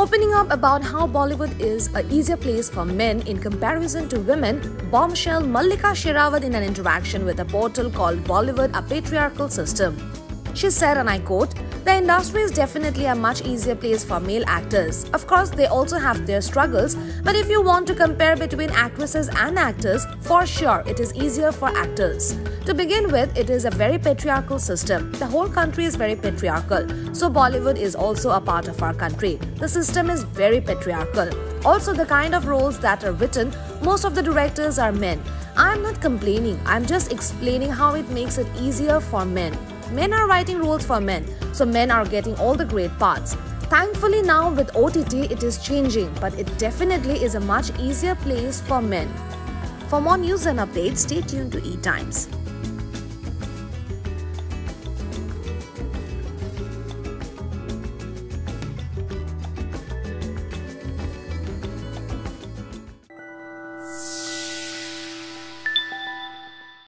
Opening up about how Bollywood is a easier place for men in comparison to women, bombshell Mallika Sherawat in an interaction with a portal called Bollywood A Patriarchal System. She said, and I quote, the industry is definitely a much easier place for male actors. Of course, they also have their struggles, but if you want to compare between actresses and actors, for sure it is easier for actors. To begin with, it is a very patriarchal system. The whole country is very patriarchal, so Bollywood is also a part of our country. The system is very patriarchal. Also, the kind of roles that are written, most of the directors are men. I am not complaining, I am just explaining how it makes it easier for men. Men are writing roles for men, so men are getting all the great parts. Thankfully, now with OTT, it is changing, but it definitely is a much easier place for men. For more news and updates, stay tuned to E Times.